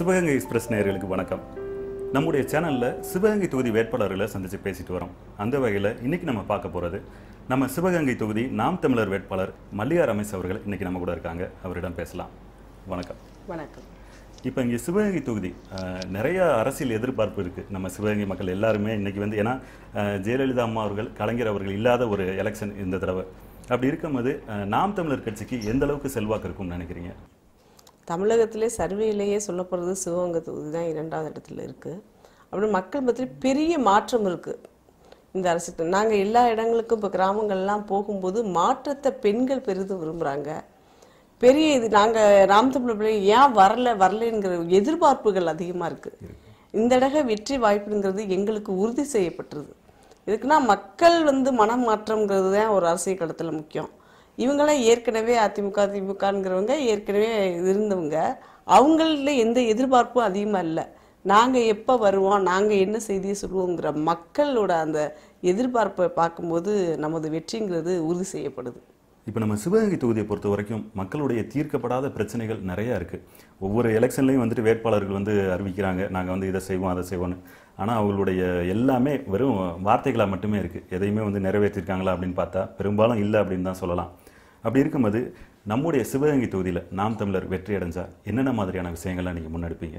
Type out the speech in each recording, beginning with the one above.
Sivaganga express நேயர்களுக்கு வணக்கம். நம்முடைய சேனல்ல சிவகங்கை தொகுதி வேட்பாளர்களை சந்திச்சு பேசிட்டு வரோம். அந்த வகையில் இன்னைக்கு நம்ம பார்க்க போறது நம்ம சிவகங்கை தொகுதி நாம் தமிழர் வேட்பாளர் மல்லிகா ரமேஷ் அவர்கள் இன்னைக்கு நம்ம கூட இருக்காங்க. அவரிடம் பேசலாம். வணக்கம். வணக்கம். இப்போ இங்கே சிவகங்கை தொகுதி நிறைய அரசியல் எதிர்பார்ப்பு இருக்கு. நம்ம சிவகங்கை மக்கள் எல்லாருமே இன்னைக்கு வந்து ஏன்னா ஜெயலலிதா அம்மா அவர்கள் கலைஞர் அவர்கள் இல்லாத ஒரு எலெக்ஷன் இந்த தடவை. அப்படி இருக்கும்போது நாம் தமிழர் கட்சிக்கு எந்த அளவுக்கு செல்வாக்கு இருக்கும்னு நினைக்கிறீங்க? தமிழகத்திலே சர்வையிலேயே சொல்லப்படுறது சிவகங்கை தொகுதி தான் இரண்டாவது இடத்துல இருக்குது அப்படி மக்கள் மத்தியில் பெரிய மாற்றம் இருக்குது இந்த அரசு நாங்கள் எல்லா இடங்களுக்கும் இப்போ கிராமங்கள்லாம் போகும்போது மாற்றத்தை பெண்கள் பெரிதும் விரும்புகிறாங்க பெரிய இது நாங்கள் ராம் பிள்ளை ஏன் வரல வரலங்கிற எதிர்பார்ப்புகள் அதிகமாக இருக்குது இந்த இடக வெற்றி வாய்ப்புங்கிறது எங்களுக்கு உறுதி செய்யப்பட்டுருது. இதுக்குன்னா மக்கள் வந்து மனம் மாற்றம்ங்கிறது தான் ஒரு அரசியல் களத்தில் முக்கியம். இவங்களாம் ஏற்கனவே அதிமுக திமுகங்கிறவங்க ஏற்கனவே இருந்தவங்க. அவங்கள எந்த எதிர்பார்ப்பும் அதிகமாக இல்லை. நாங்கள் எப்போ வருவோம் நாங்கள் என்ன செய்தியை சொல்லுவோங்கிற மக்களோட அந்த எதிர்பார்ப்பை பார்க்கும்போது நமது வெற்றிங்கிறது உறுதி செய்யப்படுது. இப்போ நம்ம சிவகங்கை தொகுதியை பொறுத்த வரைக்கும் மக்களுடைய தீர்க்கப்படாத பிரச்சனைகள் நிறையா இருக்குது ஒவ்வொரு எலெக்ஷன்லையும் வந்துட்டு வேட்பாளர்கள் வந்து அறிவிக்கிறாங்க நாங்கள் வந்து இதை செய்வோம் அதை செய்வோம்னு. ஆனால் அவங்களுடைய எல்லாமே வெறும் வார்த்தைகளாக மட்டுமே இருக்குது எதையுமே வந்து நிறைவேற்றிருக்காங்களா அப்படின்னு பார்த்தா பெரும்பாலும் இல்லை அப்படின்னு தான் சொல்லலாம். அப்படி இருக்கும்போது நம்முடைய சிவகங்கை தொகுதியில் நாம் தமிழர் வெற்றி அடைஞ்சா என்னென்ன மாதிரியான விஷயங்கள்லாம் நீங்கள் முன்னெடுப்பீங்க?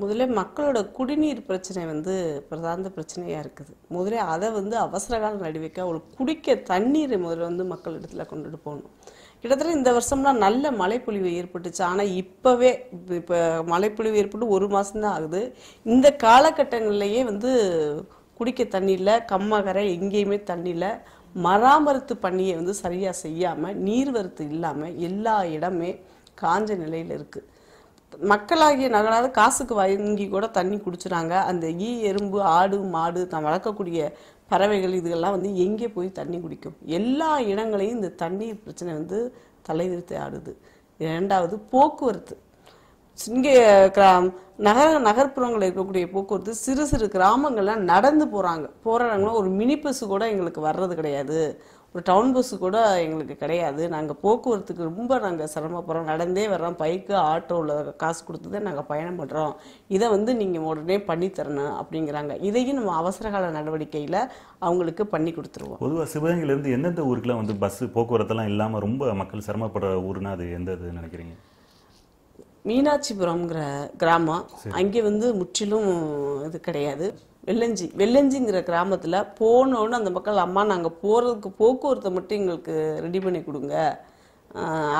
முதல்ல மக்களோட குடிநீர் பிரச்சனை வந்து பிரதான பிரச்சனையாக இருக்குது. முதல்ல அதை வந்து அவசர காலம் நடுவிக்க ஒரு குடிக்க தண்ணீரை முதல்ல வந்து மக்கள் இடத்துல கொண்டுட்டு போகணும். கிட்டத்தட்ட இந்த வருஷம்லாம் நல்ல மழைப்பொழிவு ஏற்பட்டுச்சு. ஆனால் இப்போவே இப்போ மழைப்பொழிவு ஏற்பட்டு ஒரு மாதம்தான் ஆகுது. இந்த காலகட்டங்கள்லேயே வந்து குடிக்க தண்ணி இல்லை கம்மகரை எங்கேயுமே தண்ணி மராமரத்து பணியை வந்து சரியாக செய்யாமல் நீர்வரத்து இல்லாமல் எல்லா இடமே காஞ்ச நிலையில் இருக்குது மக்களாகிய நகராத காசுக்கு வாங்கி கூட தண்ணி குடிச்சுறாங்க. அந்த ஈ எறும்பு ஆடு மாடு தான் வளர்க்கக்கூடிய பறவைகள் இதுகெல்லாம் வந்து எங்கே போய் தண்ணி குடிக்கும்? எல்லா இடங்களையும் இந்த தண்ணீர் பிரச்சனை வந்து தலைவிரித்து ஆடுது. இரண்டாவது போக்குவரத்து. இங்கே கிராம் நகர நகர்ப்புறங்களில் இருக்கக்கூடிய போக்குவரத்து சிறு சிறு கிராமங்களில் நடந்து போகிறாங்க போகிறாங்களோ ஒரு மினி பஸ்ஸு கூட எங்களுக்கு வர்றது கிடையாது. ஒரு டவுன் பஸ்ஸு கூட எங்களுக்கு கிடையாது. நாங்கள் போக்குவரத்துக்கு ரொம்ப நாங்கள் சிரமப்படுறோம். நடந்தே வர்றோம். பைக்கு ஆட்டோவில் காசு கொடுத்து தான் நாங்கள் பயணம் பண்ணுறோம் இதை வந்து நீங்கள் உடனே பண்ணி தரணும் அப்படிங்கிறாங்க. இதையும் நம்ம அவசரகால நடவடிக்கையில் அவங்களுக்கு பண்ணி கொடுத்துருவோம். பொதுவாக சிவகங்கையிலேருந்து எந்தெந்த ஊருக்குலாம் வந்து பஸ்ஸு போக்குவரத்தெல்லாம் இல்லாமல் ரொம்ப மக்கள் சிரமப்படுற ஊருன்னா அது எந்த இது நினைக்கிறீங்க? மீனாட்சிபுரம்ங்கிற கிராமம் அங்கே வந்து முற்றிலும் இது கிடையாது. வெள்ளஞ்சி வெள்ளஞ்சிங்கிற கிராமத்தில் போனோன்னு அந்த மக்கள் அம்மா நாங்கள் போகிறதுக்கு போக்குவரத்தை மட்டும் எங்களுக்கு ரெடி பண்ணி கொடுங்க.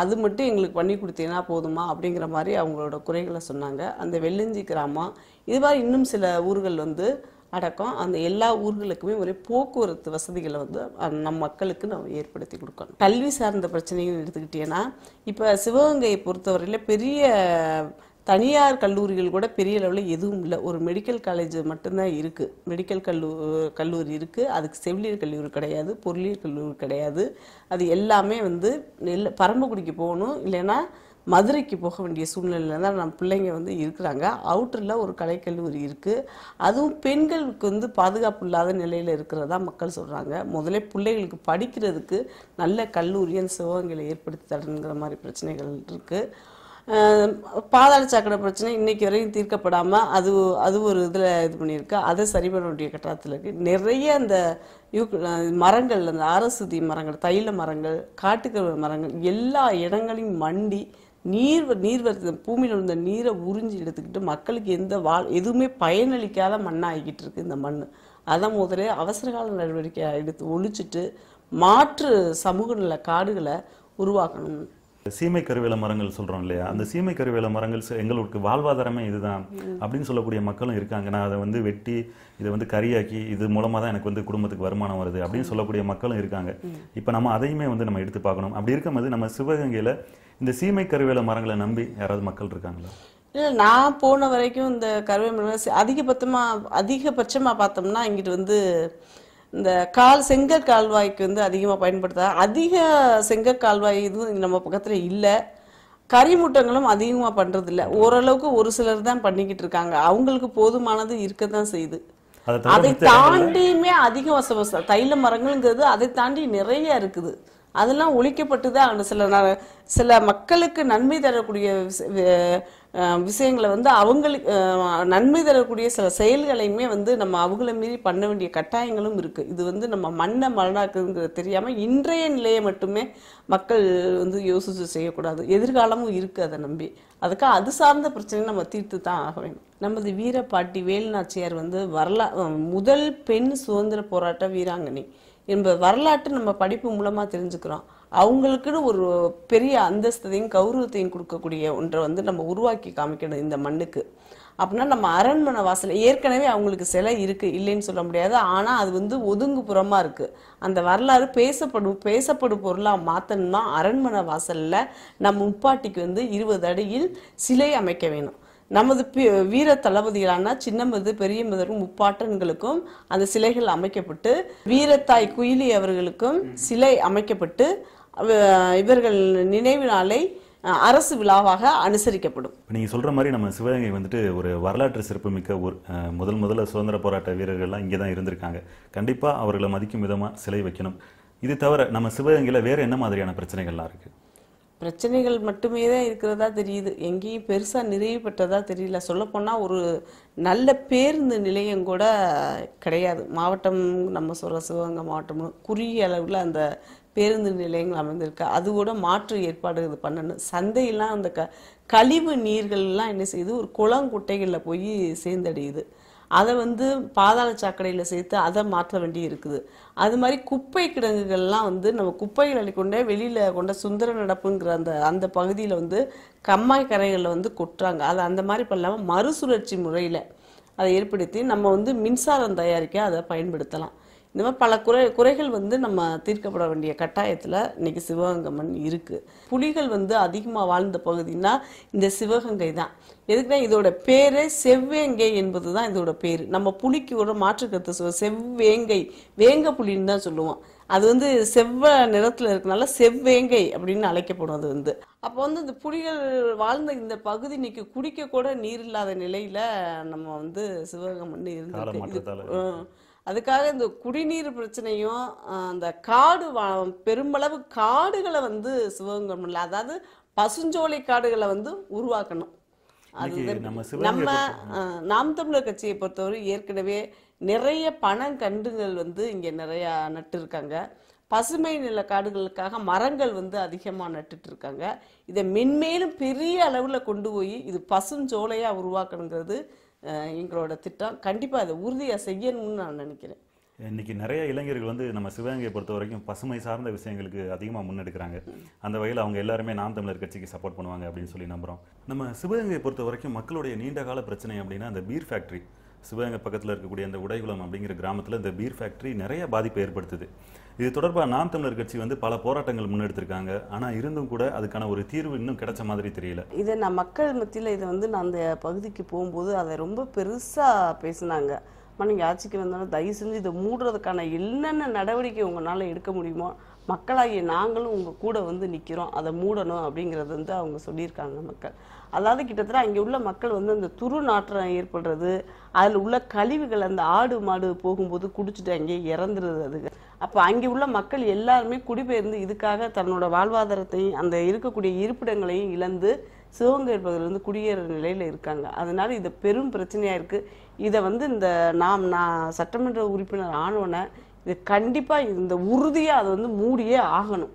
அது மட்டும் எங்களுக்கு பண்ணி கொடுத்தீங்கன்னா போதுமா? அப்படிங்கிற மாதிரி அவங்களோட குறைகளை சொன்னாங்க. அந்த வெள்ளஞ்சி கிராமம் இது மாதிரி இன்னும் சில ஊர்கள் வந்து அடக்கம். அந்த எல்லா ஊர்களுக்குமே ஒரே போக்குவரத்து வசதிகளை வந்து நம் மக்களுக்கு நம்ம ஏற்படுத்தி கொடுக்கணும். கல்வி சார்ந்த பிரச்சனைகள் எடுத்துக்கிட்டீங்கன்னா இப்போ சிவகங்கையை பொறுத்தவரையில் பெரிய தனியார் கல்லூரிகள் கூட பெரிய லெவலில் எதுவும் இல்லை. ஒரு மெடிக்கல் காலேஜ் மட்டும்தான் இருக்குது மெடிக்கல் கல்லூ கல்லூரி இருக்குது அதுக்கு செவிலியர் கல்லூரி கிடையாது. பொருளியல் கல்லூரி கிடையாது. அது எல்லாமே வந்து நெல் பரம்பக்குடிக்கு போகணும். இல்லைன்னா மதுரைக்கு போக வேண்டிய சூழ்நிலையில் தான் நம்ம பிள்ளைங்க வந்து இருக்கிறாங்க. அவுட்டரில் ஒரு கலைக்கல்லூரி இருக்குது அதுவும் பெண்களுக்கு வந்து பாதுகாப்பு இல்லாத நிலையில் இருக்கிறதா மக்கள் சொல்கிறாங்க முதலே பிள்ளைகளுக்கு படிக்கிறதுக்கு நல்ல கல்லூரியன் அந்த சிவகங்கையில் ஏற்படுத்தி தரணுங்கிற மாதிரி பிரச்சனைகள் இருக்குது பாதாள சாக்கடை பிரச்சனை இன்றைக்கி வரையும் தீர்க்கப்படாமல் அது அது ஒரு இதில் இது பண்ணியிருக்கு. அதை சரி பண்ண வேண்டிய கட்டத்தில் இருக்குது நிறைய அந்த யூ- மரங்கள் அந்த அரசுதி மரங்கள் தைல மரங்கள் காட்டுக்கருவ மரங்கள் எல்லா இடங்களையும் மண்டி நீர் நீர் வருது பூமியில் இருந்த நீரை உறிஞ்சி எடுத்துக்கிட்டு மக்களுக்கு எந்த வாழ் எதுவுமே பயனளிக்காத மண்ணாகிக்கிட்டு இருக்கு இந்த மண் அதை முதலே அவசரகால நடவடிக்கை எடுத்து ஒழிச்சிட்டு மாற்று சமூக நல காடுகளை உருவாக்கணும். சீமை கருவேல மரங்கள் சொல்றோம் இல்லையா? அந்த சீமை கருவேல மரங்கள் எங்களுக்கு வாழ்வாதாரமே இதுதான் அப்படின்னு சொல்லக்கூடிய மக்களும் இருக்காங்க. நான் அதை வந்து வெட்டி இதை வந்து கறியாக்கி இது மூலமா தான் எனக்கு வந்து குடும்பத்துக்கு வருமானம் வருது அப்படின்னு சொல்லக்கூடிய மக்களும் இருக்காங்க. இப்போ நம்ம அதையுமே வந்து நம்ம எடுத்து பார்க்கணும். அப்படி இருக்கும்போது நம்ம சிவகங்கையில இந்த சீமை கருவேல மரங்களை நம்பி யாராவது மக்கள் இருக்காங்களா? இல்லை நான் போன வரைக்கும் இந்த கருவை மரம் அதிகபட்சமாக அதிகபட்சமாக பார்த்தோம்னா இங்கிட்டு வந்து இந்த கால் செங்கல் கால்வாய்க்கு வந்து அதிகமாக பயன்படுத்த அதிக செங்கல் கால்வாய் இதுவும் நம்ம பக்கத்தில் இல்லை. கரிமூட்டங்களும் அதிகமாக பண்ணுறது இல்லை ஓரளவுக்கு ஒரு சிலர் தான் பண்ணிக்கிட்டு இருக்காங்க. அவங்களுக்கு போதுமானது இருக்க தான் செய்யுது. அதை தாண்டியுமே அதிக வச வச தைல மரங்கள்ங்கிறது அதை தாண்டி நிறைய இருக்குது. அதெல்லாம் ஒழிக்கப்பட்டு தான். சில சில மக்களுக்கு நன்மை தரக்கூடிய விஷயங்களை வந்து அவங்களுக்கு நன்மை தரக்கூடிய சில செயல்களையுமே வந்து நம்ம அவங்கள மீறி பண்ண வேண்டிய கட்டாயங்களும் இருக்குது இது வந்து நம்ம மண்ணை மரணாக்குங்கிறது தெரியாமல் இன்றைய நிலையை மட்டுமே மக்கள் வந்து யோசிச்சு செய்யக்கூடாது. எதிர்காலமும் இருக்குது அதை நம்பி. அதுக்காக அது சார்ந்த பிரச்சனையை நம்ம தீர்த்து தான் ஆக வேண்டும். நமது வீரபாட்டி வேலுநாச்சியார் வந்து வரலா முதல் பெண் சுதந்திர போராட்ட வீராங்கனை. என்ப வரலாற்று நம்ம படிப்பு மூலமாக தெரிஞ்சுக்கிறோம். அவங்களுக்குன்னு ஒரு பெரிய அந்தஸ்தையும் கௌரவத்தையும் கொடுக்கக்கூடிய ஒன்றை வந்து நம்ம உருவாக்கி காமிக்கணும் இந்த மண்ணுக்கு. அப்படின்னா நம்ம அரண்மனை வாசல் ஏற்கனவே அவங்களுக்கு சிலை இருக்குது இல்லைன்னு சொல்ல முடியாது. ஆனால் அது வந்து ஒதுங்குப்புறமா இருக்குது அந்த வரலாறு பேசப்படும் பேசப்படும் பொருளாக மாற்றணும்னா அரண்மனை வாசலில் நம்ம முப்பாட்டிக்கு வந்து இருபது அடியில் சிலை அமைக்க வேணும். நமது வீர தளபதிகளான சின்னமது பெரியமதரும் முப்பாட்டன்களுக்கும் அந்த சிலைகள் அமைக்கப்பட்டு வீரத்தாய் குயிலி அவர்களுக்கும் சிலை அமைக்கப்பட்டு இவர்கள் நினைவு நாளை அரசு விழாவாக அனுசரிக்கப்படும். நீங்கள் சொல்கிற மாதிரி நம்ம சிவகங்கை வந்துட்டு ஒரு வரலாற்று சிறப்புமிக்க ஒரு அஹ், முதல் முதல்ல சுதந்திர போராட்ட வீரர்கள்லாம் இங்கே தான் இருந்திருக்காங்க. கண்டிப்பாக அவர்களை மதிக்கும் விதமாக சிலை வைக்கணும். இது தவிர நம்ம சிவகங்கையில் வேறு என்ன மாதிரியான பிரச்சனைகள்லாம் இருக்குது பிரச்சனைகள் மட்டுமே தான் இருக்கிறதா தெரியுது. எங்கேயும் பெருசாக நிறைவு பெற்றதா தெரியல. சொல்லப்போனால் ஒரு நல்ல பேருந்து நிலையம் கூட கிடையாது. மாவட்டம் நம்ம சொல்கிற சிவகங்கை மாவட்டம் குறுகிய அளவில் அந்த பேருந்து நிலையங்கள் அமைந்திருக்கு. அது கூட மாற்று ஏற்பாடு இது பண்ணணும். சந்தையெல்லாம் அந்த க கழிவு நீர்கள்லாம் என்ன செய்யுது? ஒரு குளங்குட்டைகளில் போய் சேர்ந்தடையுது. அதை வந்து பாதாள சாக்கடையில் சேர்த்து அதை மாற்ற வேண்டி இருக்குது அது மாதிரி குப்பை கிடங்குகள்லாம் வந்து நம்ம குப்பைகளை கொண்டே வெளியில் கொண்ட சுந்தர நடப்புங்கிற அந்த அந்த பகுதியில் வந்து கம்மாய் கரைகளில் வந்து கொட்டுறாங்க. அதை அந்த மாதிரி பண்ணாமல் மறுசுழற்சி முறையில் அதை ஏற்படுத்தி நம்ம வந்து மின்சாரம் தயாரிக்க அதை பயன்படுத்தலாம். இந்த மாதிரி பல குறை குறைகள் வந்து நம்ம தீர்க்கப்பட வேண்டிய கட்டாயத்தில் இன்னைக்கு சிவகங்கை மண் இருக்குது புலிகள் வந்து அதிகமாக வாழ்ந்த பகுதினா இந்த சிவகங்கை தான். எதுக்குன்னா இதோட பேரே செவ்வேங்கை என்பது தான் இதோட பேர். நம்ம புலிக்கு ஒரு மாற்று கருத்து சொல்லுவோம் செவ்வேங்கை வேங்க புலின்னு தான் சொல்லுவோம். அது வந்து செவ்வ நிறத்தில் இருக்கனால செவ்வேங்கை அப்படின்னு அழைக்கப்படும் அது வந்து. அப்போ வந்து இந்த புலிகள் வாழ்ந்த இந்த பகுதி இன்னைக்கு குடிக்க கூட நீர் இல்லாத நிலையில நம்ம வந்து சிவகங்கை மண் இருந்திருக்கு. அதுக்காக இந்த குடிநீர் பிரச்சனையும் அந்த காடு பெருமளவு காடுகளை வந்து சிவகங்கை மண்ணில் அதாவது பசுஞ்சோலை காடுகளை வந்து உருவாக்கணும். அதுதான் நம்ம நாம் தமிழர் கட்சியை பொறுத்தவரை ஏற்கனவே நிறைய பனங்கன்றுகள் வந்து இங்க நிறைய நட்டு இருக்காங்க பசுமை நில காடுகளுக்காக மரங்கள் வந்து அதிகமாக நட்டுட்டு இருக்காங்க இதை மென்மேலும் பெரிய அளவில் கொண்டு போய் இது பசுஞ்சோலையா உருவாக்கணுங்கிறது எங்களோட திட்டம். கண்டிப்பாக அதை உறுதியாக செய்யணும்னு நான் நினைக்கிறேன். இன்னைக்கு நிறைய இளைஞர்கள் வந்து நம்ம சிவகங்கையை பொறுத்த வரைக்கும் பசுமை சார்ந்த விஷயங்களுக்கு அதிகமாக முன்னெடுக்கிறாங்க. அந்த வகையில் அவங்க எல்லாருமே நாம் தமிழர் கட்சிக்கு சப்போர்ட் பண்ணுவாங்க அப்படின்னு சொல்லி நம்புறோம். நம்ம சிவகங்கையை பொறுத்த வரைக்கும் மக்களுடைய நீண்ட கால பிரச்சனை அப்படின்னா அந்த பீர் ஃபேக்ட்ரி சிவகங்கை பக்கத்தில் இருக்கக்கூடிய அந்த உடைகுளம் அப்படிங்கிற கிராமத்தில் இந்த பீர் ஃபேக்ட்ரி நிறைய பாதிப்பை ஏற்படுத்துது. இது தொடர்பாக நாம் தமிழர் கட்சி வந்து பல போராட்டங்கள் முன்னெடுத்திருக்காங்க. ஆனால் இருந்தும் கூட அதுக்கான ஒரு தீர்வு இன்னும் கிடைச்ச மாதிரி தெரியல. இதை நான் மக்கள் மத்தியில் இதை வந்து நான் அந்த பகுதிக்கு போகும்போது அதை ரொம்ப பெருசாக பேசினாங்க. மன்னிங்க நீங்கள் ஆட்சிக்கு வந்தாலும் தயவு செஞ்சு இதை மூடுறதுக்கான என்னென்ன நடவடிக்கை உங்களால் எடுக்க முடியுமோ மக்களாகிய நாங்களும் உங்கள் கூட வந்து நிற்கிறோம் அதை மூடணும் அப்படிங்கிறது வந்து அவங்க சொல்லியிருக்காங்க மக்கள். அதாவது கிட்டத்தட்ட அங்கே உள்ள மக்கள் வந்து அந்த துரு நாற்றம் ஏற்படுறது அதில் உள்ள கழிவுகள் அந்த ஆடு மாடு போகும்போது குடிச்சிட்டு அங்கேயே இறந்துருது அதுக்கு அப்போ அங்கே உள்ள மக்கள் எல்லாருமே குடிபெயர்ந்து இதுக்காக தன்னோட வாழ்வாதாரத்தையும் அந்த இருக்கக்கூடிய இருப்பிடங்களையும் இழந்து சிவகங்கை பகுதியில் குடியேற நிலையில் இருக்காங்க. அதனால் இது பெரும் பிரச்சனையாக இருக்குது இதை வந்து இந்த நாம் நான் சட்டமன்ற உறுப்பினர் ஆனோன்னே இது கண்டிப்பாக இந்த உறுதியாக அதை வந்து மூடியே ஆகணும்.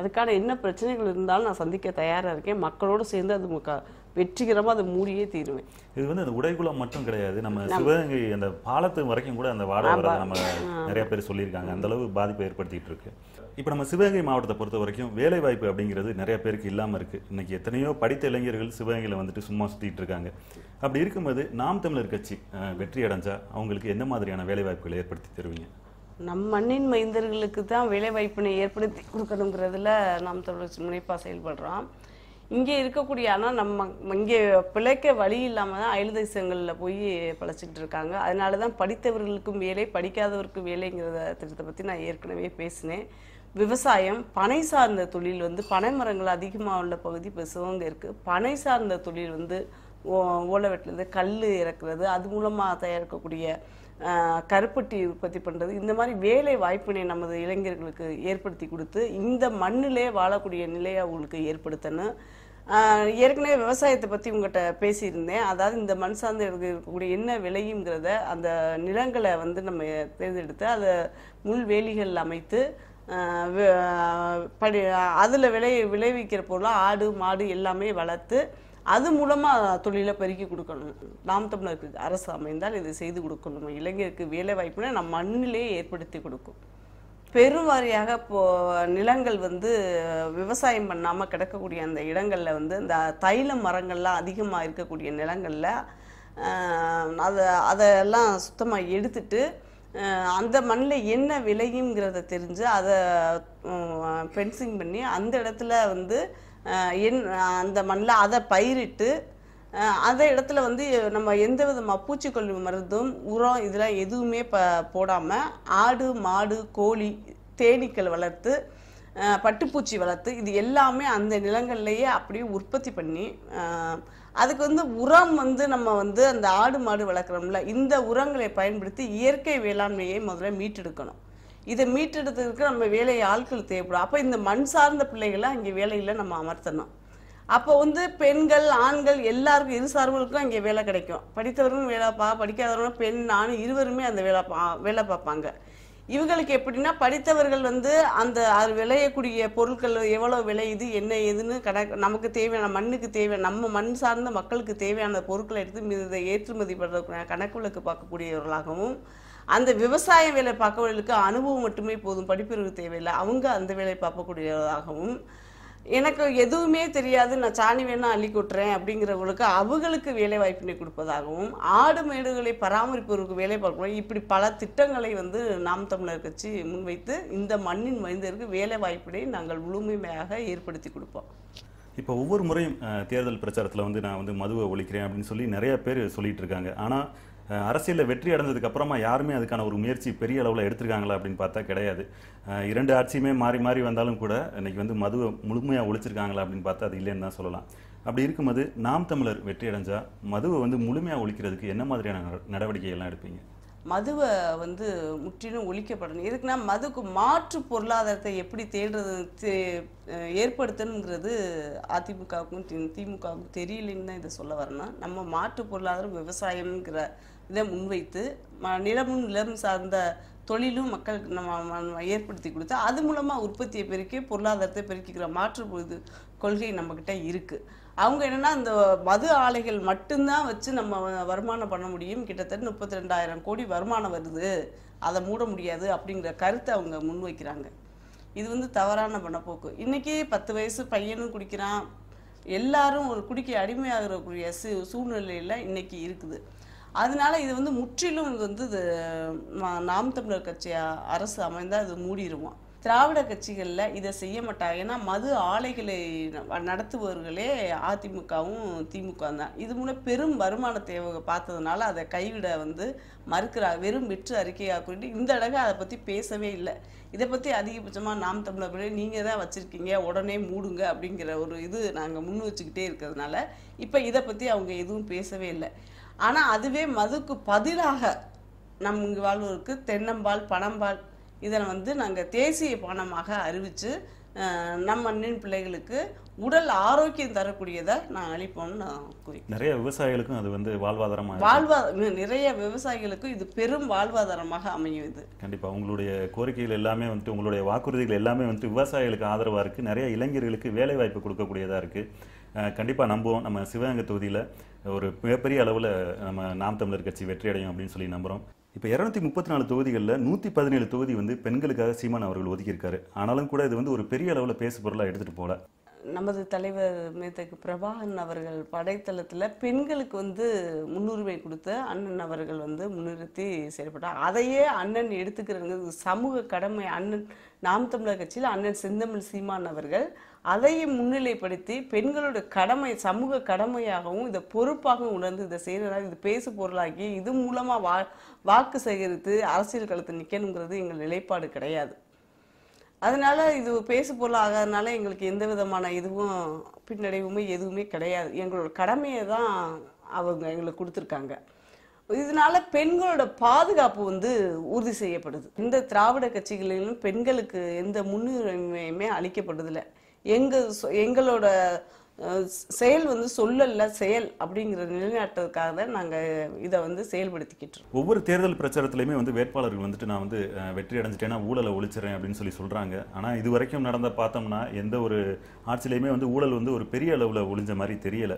அதுக்கான என்ன பிரச்சனைகள் இருந்தாலும் நான் சந்திக்க தயாராக இருக்கேன். மக்களோடு சேர்ந்து அது முக்க- வெற்றிகரமா அதை மூடியே தீருவேன். இது வந்து அந்த உடைகுளம் மட்டும் கிடையாது. நம்ம சிவகங்கை அந்த பாலத்து வரைக்கும் கூட அந்த வாடகை நம்ம நிறைய பேர் சொல்லியிருக்காங்க. அந்த அளவு பாதிப்பை ஏற்படுத்திட்டு இருக்கு. இப்போ நம்ம சிவகங்கை மாவட்டத்தை பொறுத்த வரைக்கும் வேலை வாய்ப்பு அப்படிங்கிறது நிறைய பேருக்கு இல்லாமல் இருக்கு. இன்னைக்கு எத்தனையோ படித்த இளைஞர்கள் சிவகங்கையில் வந்துட்டு சும்மா சுத்திட்டு இருக்காங்க. அப்படி இருக்கும்போது நாம் தமிழர் கட்சி வெற்றி அடைஞ்சா அவங்களுக்கு என்ன மாதிரியான வேலை வாய்ப்புகளை ஏற்படுத்தி தருவீங்க? நம் மண்ணின் மைந்தர்களுக்கு தான் வேலை வாய்ப்பினை ஏற்படுத்தி கொடுக்கணுங்கிறதுல நாம் தொடர்ச்சி முனைப்பாக செயல்படுறோம். இங்கே இருக்கக்கூடிய ஆனால் நம்ம இங்கே பிழைக்க வழி இல்லாமல் தான் அயல் தேசங்களில் போய் பிழைச்சிக்கிட்டு இருக்காங்க. அதனால தான் படித்தவர்களுக்கும் வேலை படிக்காதவருக்கும் வேலைங்கிறத திட்டத்தை பற்றி நான் ஏற்கனவே பேசினேன். விவசாயம் பனை சார்ந்த தொழில் வந்து பனை மரங்கள் அதிகமாக உள்ள பகுதி இப்போ இருக்குது பனை சார்ந்த தொழில் வந்து ஓ- ஓலை வெட்டுறது கல் இறக்குறது அது மூலமாக தயாரிக்கக்கூடிய கருப்பட்டி உற்பத்தி பண்ணுறது இந்த மாதிரி வேலை வாய்ப்பினை நமது இளைஞர்களுக்கு ஏற்படுத்தி கொடுத்து இந்த மண்ணிலே வாழக்கூடிய நிலையை அவங்களுக்கு ஏற்படுத்தணும். ஏற்கனவே விவசாயத்தை பற்றி உங்கள்கிட்ட பேசியிருந்தேன். அதாவது இந்த மண் சார்ந்த இருக்கக்கூடிய என்ன விளையுங்கிறத அந்த நிலங்களை வந்து நம்ம தேர்ந்தெடுத்து அதை முள் வேலிகள் அமைத்து படி அதில் விளை விளைவிக்கிற பொருளாக ஆடு மாடு எல்லாமே வளர்த்து அது மூலமாக தொழிலை பெருக்கி கொடுக்கணும். நாம் தமிழருக்கு அரசு அமைந்தால் இதை செய்து கொடுக்கணும். இளைஞருக்கு வேலை வாய்ப்புனா நம்ம மண்ணிலே ஏற்படுத்தி கொடுக்கும். பெருவாரியாக இப்போ நிலங்கள் வந்து விவசாயம் பண்ணாமல் கிடக்கக்கூடிய அந்த இடங்களில் வந்து இந்த தைல மரங்கள்லாம் அதிகமாக இருக்கக்கூடிய நிலங்களில் அதை அதெல்லாம் சுத்தமாக எடுத்துட்டு அந்த மண்ணில் என்ன விளையுங்கிறத தெரிஞ்சு அதை ஃபென்சிங் பண்ணி அந்த இடத்துல வந்து என் அந்த மண்ணில் அதை பயிரிட்டு அந்த இடத்துல வந்து நம்ம எந்த விதமாக பூச்சிக்கொல்லி மருந்தும் உரம் இதெல்லாம் எதுவுமே ப போடாமல் ஆடு மாடு கோழி தேனீக்கள் வளர்த்து பட்டுப்பூச்சி வளர்த்து இது எல்லாமே அந்த நிலங்கள்லேயே அப்படியே உற்பத்தி பண்ணி அதுக்கு வந்து உரம் வந்து நம்ம வந்து அந்த ஆடு மாடு வளர்க்குறோம்ல இந்த உரங்களை பயன்படுத்தி இயற்கை வேளாண்மையை முதல்ல மீட்டெடுக்கணும். இதை மீட்டெடுத்ததுக்கு நம்ம வேலை ஆட்கள் தேவைப்படும். அப்போ இந்த மண் சார்ந்த பிள்ளைகளை அங்கே வேலையில் நம்ம அமர்த்தணும். அப்போ வந்து பெண்கள் ஆண்கள் எல்லாருக்கும் இரு சார்புகளுக்கும் அங்கே வேலை கிடைக்கும். படித்தவர்களும் வேலை பா படிக்காதவர்களும் பெண் ஆண் இருவருமே அந்த வேலை பா வேலை பார்ப்பாங்க. இவங்களுக்கு எப்படின்னா படித்தவர்கள் வந்து அந்த அது விளையக்கூடிய பொருட்கள் எவ்வளோ விளையுது என்ன ஏதுன்னு கணக்கு நமக்கு தேவையான மண்ணுக்கு தேவையான நம்ம மண் சார்ந்த மக்களுக்கு தேவையான பொருட்களை எடுத்து இதை ஏற்றுமதி பண்ணுற கணக்கு விளக்கு பார்க்கக்கூடியவர்களாகவும் அந்த விவசாய வேலை பார்க்கவர்களுக்கு அனுபவம் மட்டுமே போதும் படிப்பறிவு தேவையில்லை. அவங்க அந்த வேலை பார்க்கக்கூடியதாகவும் எனக்கு எதுவுமே தெரியாது நான் சாணி வேணா அள்ளி கொட்டுறேன் அப்படிங்கிறவங்களுக்கு அவங்களுக்கு வேலை வாய்ப்பினை கொடுப்பதாகவும் ஆடு மேடுகளை பராமரிப்பவருக்கு வேலை பார்க்கணும். இப்படி பல திட்டங்களை வந்து நாம் தமிழர் கட்சி முன்வைத்து இந்த மண்ணின் மனிதருக்கு வேலை வாய்ப்பினை நாங்கள் முழுமையாக ஏற்படுத்தி கொடுப்போம். இப்போ ஒவ்வொரு முறையும் தேர்தல் பிரச்சாரத்தில் வந்து நான் வந்து மதுவை ஒழிக்கிறேன் அப்படின்னு சொல்லி நிறைய பேர் சொல்லிட்டு இருக்காங்க. ஆனால் அரசியலில் வெற்றி அடைஞ்சதுக்கு அப்புறமா யாருமே அதுக்கான ஒரு முயற்சி பெரிய அளவில் எடுத்திருக்காங்களா அப்படின்னு பார்த்தா கிடையாது. இரண்டு ஆட்சியுமே மாறி மாறி வந்தாலும் கூட இன்னைக்கு வந்து மதுவை முழுமையாக ஒழிச்சிருக்காங்களா அப்படின்னு பார்த்தா அது இல்லைன்னு தான் சொல்லலாம். அப்படி இருக்கும்போது நாம் தமிழர் வெற்றி அடைஞ்சா மதுவை வந்து முழுமையாக ஒழிக்கிறதுக்கு என்ன மாதிரியான நட- நடவடிக்கைகள்லாம் எடுப்பீங்க? மதுவை வந்து முற்றிலும் ஒழிக்கப்படணும். எதுக்குன்னா மதுக்கு மாற்று பொருளாதாரத்தை எப்படி தேடுறது தே- ஏற்படுத்தணுங்கிறது அதிமுகவுக்கும் தி- திமுகவுக்கும் தெரியலன்னு தான் இதை சொல்ல வரணும் நம்ம மாற்று பொருளாதாரம் விவசாயம்ங்கிற இதை முன்வைத்து ம- நிலமும் நிலம் சார்ந்த தொழிலும் மக்களுக்கு நம்ம ஏற்படுத்தி கொடுத்து அது மூலமாக உற்பத்தியை பெருக்கி பொருளாதாரத்தை பெருக்கிக்கிற மாற்று பொழுது கொள்கை நம்மக்கிட்ட இருக்குது அவங்க என்னன்னா இந்த மது ஆலைகள் மட்டும்தான் வச்சு நம்ம வருமானம் பண்ண முடியும். கிட்டத்தட்ட முப்பத்தி ரெண்டாயிரம் கோடி வருமானம் வருது. அதை மூட முடியாது அப்படிங்கிற கருத்தை அவங்க முன்வைக்கிறாங்க. இது வந்து தவறான பண்ணப்போக்கு இன்றைக்கி பத்து வயசு பையனும் குடிக்கிறான். எல்லாரும் ஒரு குடிக்க அடிமையாகிறக்கூடிய சூ சூழ்நிலையில் இன்றைக்கி இருக்குது. அதனால இது வந்து முற்றிலும் இது வந்து இது நாம் தமிழர் கட்சி அரசு அமைந்தால் இது மூடிடுவோம் திராவிட கட்சிகளில் இதை செய்ய மாட்டாங்க. ஏன்னா மது ஆலைகளை ந- நடத்துபவர்களே அதிமுகவும் திமுக தான். இது மூலம் பெரும் வருமானத்தை இவங்க பார்த்ததுனால அதை கைவிட வந்து மறுக்கிறா வெறும் வெற்று அறிக்கையாக கூட்டி இந்த தடவை அதை பற்றி பேசவே இல்லை. இதை பற்றி அதிகபட்சமாக நாம் தமிழர் நீங்கள் தான் வச்சுருக்கீங்க. உடனே மூடுங்க அப்படிங்கிற ஒரு இது நாங்கள் முன் வச்சுக்கிட்டே இருக்கிறதுனால இப்போ இதை பற்றி அவங்க எதுவும் பேசவே இல்லை. ஆனால் அதுவே மதுக்கு பதிலாக நம் இங்கு வாழ்வோருக்கு தென்னம்பால் பனம்பால் இதை வந்து நாங்கள் தேசிய பானமாக அறிவித்து நம்ம மண்ணின் பிள்ளைகளுக்கு உடல் ஆரோக்கியம் தரக்கூடியதை நான் அளிப்போம்னு நான் கூறி நிறைய விவசாயிகளுக்கும் அது வந்து வாழ்வாதாரமாக வாழ்வா நிறைய விவசாயிகளுக்கு இது பெரும் வாழ்வாதாரமாக அமையும் இது. கண்டிப்பா உங்களுடைய கோரிக்கைகள் எல்லாமே வந்துட்டு உங்களுடைய வாக்குறுதிகள் எல்லாமே வந்துட்டு விவசாயிகளுக்கு ஆதரவா இருக்கு. நிறைய இளைஞர்களுக்கு வேலை வாய்ப்பு கொடுக்கக்கூடியதா இருக்கு. கண்டிப்பாக நம்புவோம். நம்ம சிவகங்கை தொகுதியில் ஒரு மிகப்பெரிய அளவில் நம்ம நாம் தமிழர் கட்சி வெற்றி அடையும் அப்படின்னு சொல்லி நம்புகிறோம் இப்போ இரநூத்தி முப்பத்தி நாலு தொகுதிகளில் நூற்றி பதினேழு தொகுதி வந்து பெண்களுக்காக சீமான் அவர்கள் ஒதுக்கியிருக்காரு. ஆனாலும் கூட இது வந்து ஒரு பெரிய அளவில் பேசு பொருளாக எடுத்துகிட்டு போகல நமது தலைவர் மேத்தக்கு பிரபாகரன் அவர்கள் படைத்தளத்தில் பெண்களுக்கு வந்து முன்னுரிமை கொடுத்து அண்ணன் அவர்கள் வந்து முன்னிறுத்தி செயல்பட்டார். அதையே அண்ணன் எடுத்துக்கிறது சமூக கடமை அண்ணன் நாம் தமிழர் கட்சியில் அண்ணன் செந்தமிழ் சீமான் அவர்கள். அதையும் முன்னிலைப்படுத்தி பெண்களோட கடமை சமூக கடமையாகவும் இதை பொறுப்பாகவும் உணர்ந்து இதை செய்கிறதால இது பேசு பொருளாகி இது மூலமாக வா வாக்கு சேகரித்து அரசியல் களத்தை நிற்கணுங்கிறது எங்கள் நிலைப்பாடு கிடையாது. அதனால இது பேசு பொருள் ஆகாதனால எங்களுக்கு எந்த விதமான இதுவும் பின்னடைவுமே எதுவுமே கிடையாது. எங்களோட கடமையை தான் அவங்க எங்களுக்கு கொடுத்துருக்காங்க. இதனால பெண்களோட பாதுகாப்பு வந்து உறுதி செய்யப்படுது. இந்த திராவிட கட்சிகளிலும் பெண்களுக்கு எந்த முன்னுரிமையுமே அளிக்கப்படுதில்லை எங்க சொ- எங்களோட செயல் வந்து சொல்லல செயல் அப்படிங்கிற நிலைநாட்டுறதுக்காக தான் நாங்கள் இதை வந்து செயல்படுத்திக்கிட்டு ஒவ்வொரு தேர்தல் பிரச்சாரத்திலையுமே வந்து வேட்பாளர்கள் வந்துட்டு நான் வந்து வெற்றி அடைஞ்சிட்டேன்னா ஊழலை ஒழிச்சிறேன் அப்படின்னு சொல்லி சொல்றாங்க. ஆனா இது வரைக்கும் நடந்த பார்த்தோம்னா எந்த ஒரு ஆட்சியிலையுமே வந்து ஊழல் வந்து ஒரு பெரிய அளவுல ஒழிஞ்ச மாதிரி தெரியல.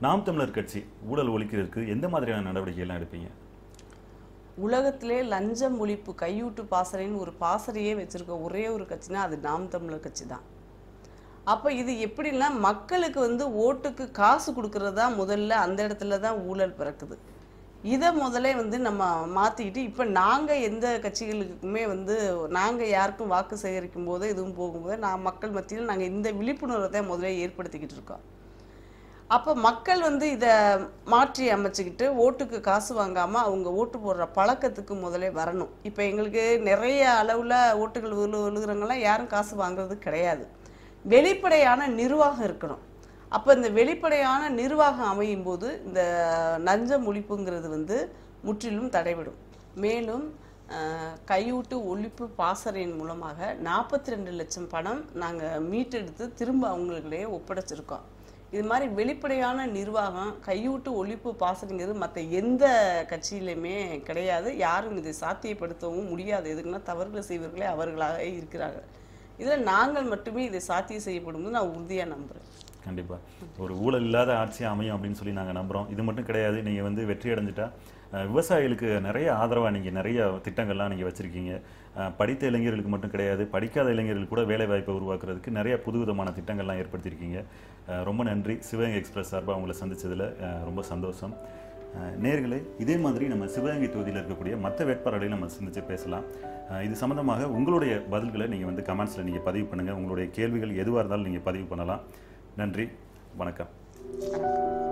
நாம் தமிழர் கட்சி ஊழல் ஒழிக்கிறதுக்கு எந்த மாதிரியான நடவடிக்கை எல்லாம் எடுப்பீங்க? உலகத்திலே லஞ்சம் ஒழிப்பு கையூட்டு பாசறைன்னு ஒரு பாசறையே வச்சிருக்க ஒரே ஒரு கட்சினா அது நாம் தமிழர் கட்சி தான். அப்போ இது எப்படின்னா மக்களுக்கு வந்து ஓட்டுக்கு காசு கொடுக்கறது தான் முதல்ல அந்த இடத்துல தான் ஊழல் பிறக்குது. இதை முதல்ல வந்து நம்ம மாற்றிக்கிட்டு இப்போ நாங்கள் எந்த கட்சிகளுக்குமே வந்து நாங்கள் யாருக்கும் வாக்கு சேகரிக்கும் போது எதுவும் போகும்போது நான் மக்கள் மத்தியில் நாங்கள் இந்த விழிப்புணர்வை தான் முதல்ல ஏற்படுத்திக்கிட்டு இருக்கோம். அப்போ மக்கள் வந்து இதை மாற்றி அமைச்சிக்கிட்டு ஓட்டுக்கு காசு வாங்காமல் அவங்க ஓட்டு போடுற பழக்கத்துக்கு முதலே வரணும். இப்போ எங்களுக்கு நிறைய அளவில் ஓட்டுகள் விழு விழுகிறவங்களாம் யாரும் காசு வாங்குறது கிடையாது. வெளிப்படையான நிர்வாகம் இருக்கணும். அப்போ இந்த வெளிப்படையான நிர்வாகம் அமையும் போது இந்த லஞ்சம் ஒழிப்புங்கிறது வந்து முற்றிலும் தடைபடும். மேலும் கையூட்டு ஒழிப்பு பாசறையின் மூலமாக நாற்பத்தி ரெண்டு லட்சம் பணம் நாங்கள் மீட்டெடுத்து திரும்ப அவங்களுக்கிடையே ஒப்படைச்சிருக்கோம். இது மாதிரி வெளிப்படையான நிர்வாகம் கையூட்டு ஒழிப்பு பாசனைங்கிறது மற்ற எந்த கட்சியிலையுமே கிடையாது. யாரும் இதை சாத்தியப்படுத்தவும் முடியாது. எதுக்குன்னா தவறுகளை செய்வர்களே அவர்களாக இருக்கிறார்கள். இதில் நாங்கள் மட்டுமே இதை சாத்தியம் செய்யப்படும் நான் உறுதியாக நம்புகிறேன் கண்டிப்பாக ஒரு ஊழல் இல்லாத ஆட்சி அமையும் அப்படின்னு சொல்லி நாங்கள் நம்புறோம். இது மட்டும் கிடையாது நீங்கள் வந்து வெற்றி அடைஞ்சிட்டா விவசாயிகளுக்கு நிறைய ஆதரவாக நீங்கள் நிறைய திட்டங்கள்லாம் நீங்கள் வச்சுருக்கீங்க. படித்த இளைஞர்களுக்கு மட்டும் கிடையாது படிக்காத இளைஞர்களுக்கு கூட வேலை வாய்ப்பை உருவாக்குறதுக்கு நிறைய புதுவிதமான திட்டங்கள்லாம் ஏற்படுத்தியிருக்கீங்க. ரொம்ப நன்றி. சிவகங்கை எக்ஸ்பிரஸ் சார்பாக உங்களை சந்தித்ததில் ரொம்ப சந்தோஷம். நேர்களை இதே மாதிரி நம்ம சிவகங்கை தொகுதியில் இருக்கக்கூடிய மற்ற வேட்பாளர்களையும் நம்ம சிந்தித்து பேசலாம். இது சம்மந்தமாக உங்களுடைய பதில்களை நீங்கள் வந்து கமெண்ட்ஸில் நீங்கள் பதிவு பண்ணுங்கள் உங்களுடைய கேள்விகள் எதுவாக இருந்தாலும் நீங்கள் பதிவு பண்ணலாம். நன்றி. வணக்கம் வணக்கம்.